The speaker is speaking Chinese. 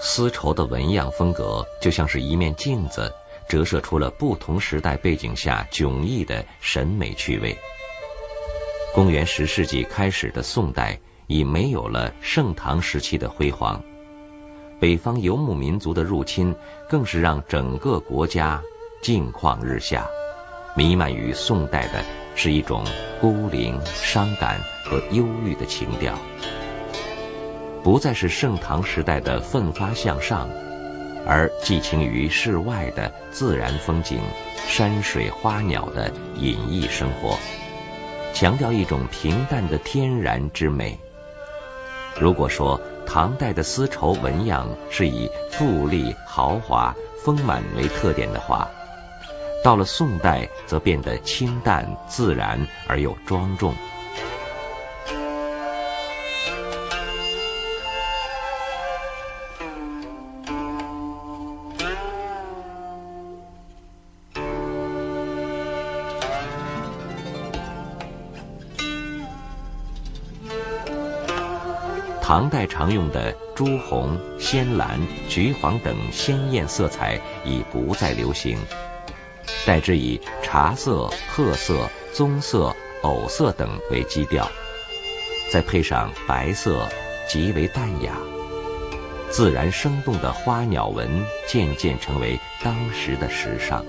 丝绸的纹样风格就像是一面镜子，折射出了不同时代背景下迥异的审美趣味。公元十世纪开始的宋代已没有了盛唐时期的辉煌，北方游牧民族的入侵更是让整个国家境况日下。弥漫于宋代的是一种孤零、伤感和忧郁的情调。不再是盛唐时代的奋发向上，而寄情于世外的自然风景、山水花鸟的隐逸生活，强调一种平淡的天然之美。如果说唐代的丝绸纹样是以富丽、豪华、丰满为特点的话，到了宋代则变得清淡、自然而又庄重。唐代常用的朱红、鲜蓝、橘黄等鲜艳色彩已不再流行，代之以茶色、褐色、棕色、藕色等为基调，再配上白色，极为淡雅。自然生动的花鸟纹渐渐成为当时的时尚。